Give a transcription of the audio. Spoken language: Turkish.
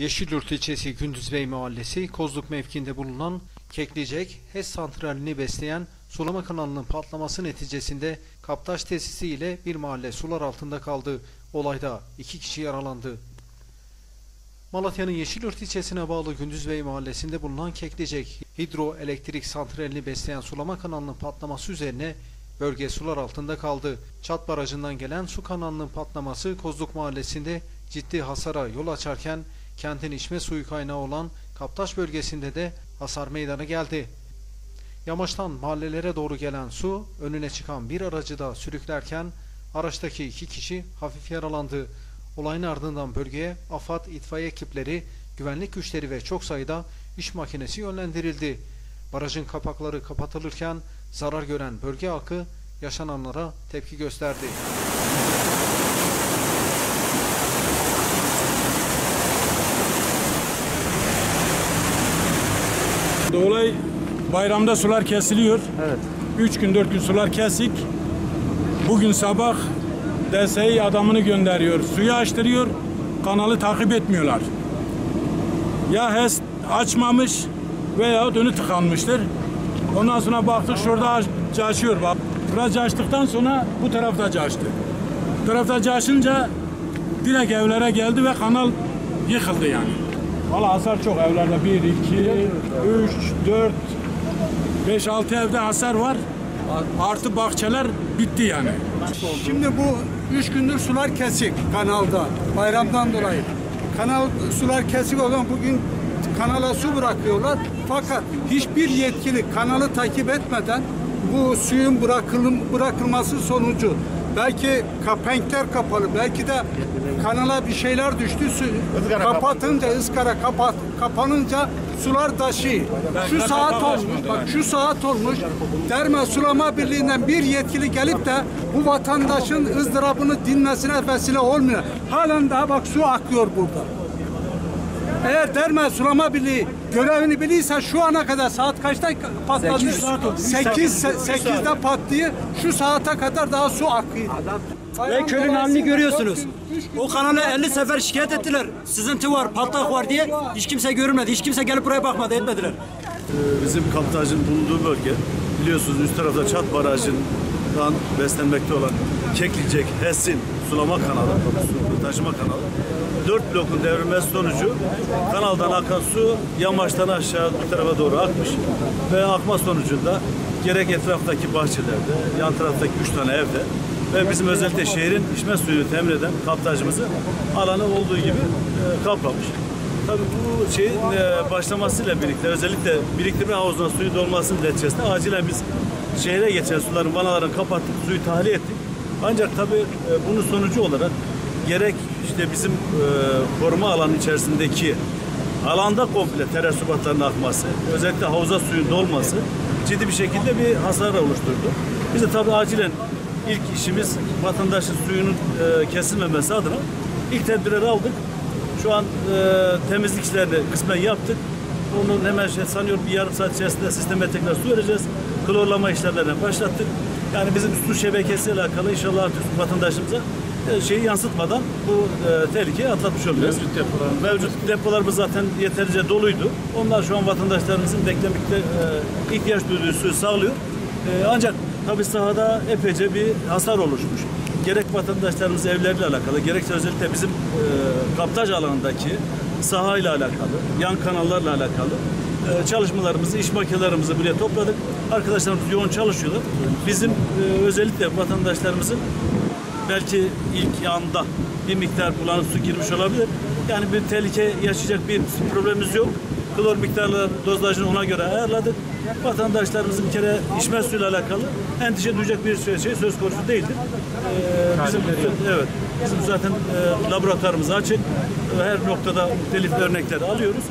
Yeşilyurt ilçesi Gündüzbey Mahallesi Kozluk mevkiinde bulunan Keklicek HES santralini besleyen sulama kanalının patlaması neticesinde kaptaş tesisi ile bir mahalle sular altında kaldı. Olayda iki kişi yaralandı. Malatya'nın Yeşilyurt ilçesine bağlı Gündüzbey mahallesinde bulunan Keklicek hidroelektrik santralini besleyen sulama kanalının patlaması üzerine bölge sular altında kaldı. Çat barajından gelen su kanalının patlaması Kozluk mahallesinde ciddi hasara yol açarken kentin içme suyu kaynağı olan Kaptaş bölgesinde de hasar meydana geldi. Yamaçtan mahallelere doğru gelen su önüne çıkan bir aracı da sürüklerken araçtaki iki kişi hafif yaralandı. Olayın ardından bölgeye AFAD itfaiye ekipleri, güvenlik güçleri ve çok sayıda iş makinesi yönlendirildi. Barajın kapakları kapatılırken zarar gören bölge halkı yaşananlara tepki gösterdi. Olay bayramda sular kesiliyor. Evet. Üç gün dört gün sular kesik. Bugün sabah DSİ adamını gönderiyor. Suyu açtırıyor. Kanalı takip etmiyorlar. Ya HES açmamış veya önü tıkanmıştır. Ondan sonra baktık şurada açıyor bak. Burası açtıktan sonra bu tarafta açtı. Bu tarafta açınca direkt evlere geldi ve kanal yıkıldı yani. Valla hasar çok evlerde. 1, 2, 3, 4, 5, 6 evde hasar var. Artı bahçeler bitti yani. Şimdi bu üç gündür sular kesik kanalda bayramdan dolayı. Kanal sular kesik olan bugün kanala su bırakıyorlar. Fakat hiçbir yetkili kanalı takip etmeden bu suyun bırakılım, bırakılması sonucu belki kapenkler kapalı belki de kanala bir şeyler düştü su kapatınca ızgara kapat kapanınca sular taşıyor. Şu saat olmuş bak şu saat olmuş Derme Sulama Birliği'nden bir yetkili gelip de bu vatandaşın ızdırabını dinmesine vesile olmuyor. Halen daha bak su akıyor burada. Eğer Derme Sulama Birliği görevini bilirse şu ana kadar saat kaçta patladı? 8 8'de patlıyor. Şu saate kadar daha su akıyor. Ve köyün halini görüyorsunuz. O kanala 50 sefer şikayet ettiler. Sızıntı var, patlak var diye. Hiç kimse görmedi. Hiç kimse gelip buraya bakmadı, etmediler. Bizim kaptajın bulunduğu bölge biliyorsunuz üst tarafta Çat Barajı'ndan beslenmekte olan Keklicek, Hessin sulama kanalı, taşıma kanalı. Dört blokun devrilmesi sonucu kanaldan akan su yamaçtan aşağı bu tarafa doğru akmış ve akma sonucunda gerek etraftaki bahçelerde, yan taraftaki üç tane evde ve bizim özellikle şehrin içme suyunu temin eden kaptajımızı alanı olduğu gibi e, kaplamış. Tabii bu şeyin e, başlamasıyla birlikte özellikle biriktirme havuzuna suyu dolmasının neticesinde acilen biz şehre geçen suların vanalarını kapattık, suyu tahliye ettik. Ancak tabii e, bunun sonucu olarak gerek işte bizim e, koruma alanı içerisindeki alanda komple terasubatların akması, özellikle havuza suyun dolması ciddi bir şekilde bir hasar oluşturdu. Biz de tabii acilen ilk işimiz vatandaşın suyunun e, kesilmemesi adına ilk tedbirleri aldık. Şu an e, temizlik işlerini kısmen yaptık. Onun hemen şey sanıyorum bir yarım saat içerisinde sisteme tekrar su vereceğiz. Klorlama işlemlerine başlattık. Yani bizim su şebekesiyle alakalı inşallah artık vatandaşımıza e, şeyi yansıtmadan bu e, tehlikeyi atlatmış olacağız. Mevcut depolar. Mevcut depolarımız zaten yeterince doluydu. Onlar şu an vatandaşlarımızın beklemekte e, ihtiyaç duyduğu suyu sağlıyor. E, ancak tabii sahada epeyce bir hasar oluşmuş. Gerek vatandaşlarımız evleriyle alakalı, gerekse özellikle bizim e, kaptaj alanındaki sahayla alakalı, yan kanallarla alakalı e, çalışmalarımızı, iş makinelerimizi buraya topladık. Arkadaşlarımız yoğun çalışıyorlar. Bizim e, özellikle vatandaşlarımızın belki ilk anda bir miktar bulanık su girmiş olabilir. Yani bir tehlike yaşayacak bir problemimiz yok. Klor miktarları dozajını ona göre ayarladık. Vatandaşlarımızın bir kere içme suyuyla alakalı endişe duyacak bir şey, şey söz konusu değildir. Ee, bizim, evet, bizim zaten e, laboratuvarımız açık. Her noktada muhtelif örnekleri alıyoruz.